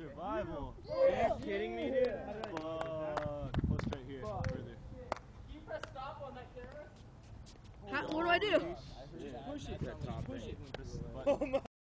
Survival. Are you kidding me, dude? Fuck. Close right here. Further. Can you press stop on that camera? How, what do I do? Just push it. Push it. Oh my.